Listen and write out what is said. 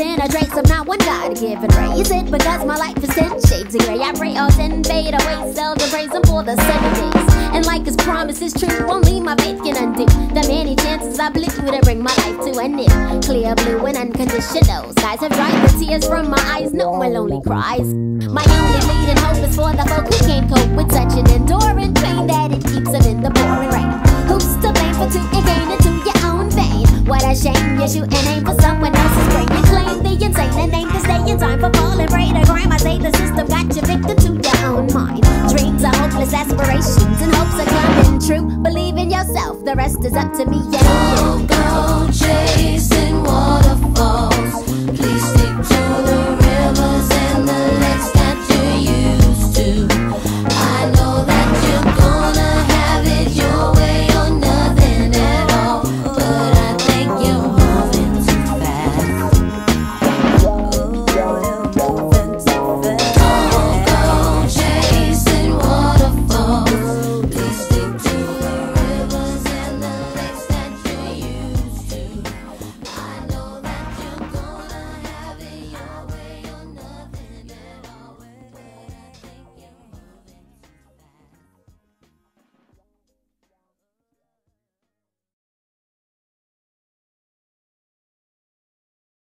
and leaving a trace of not one God given ray. Is it because my life is ten shades of gray? I pray all ten fade away, seldom praise Him for the seven days. And like His promise is true, only my faith can undo the many chances I blew to bring my life to an end. Clear blue and unconditional skies have dried the tears from my eyes. No more lonely cries. My only leading hope is for the folk who can't cope with such an enduring pain that it keeps them in the pouring rain. Who's to blame for two and gain into your own vein? What a shame you shoot and aim for someone claim the insane and aim to stay in time for falling prey to crime. I say the system got you victim to your own mind. Dreams are hopeless aspirations and hopes are coming true. Believe in yourself, the rest is up to me. Yeah, Go, go, chasing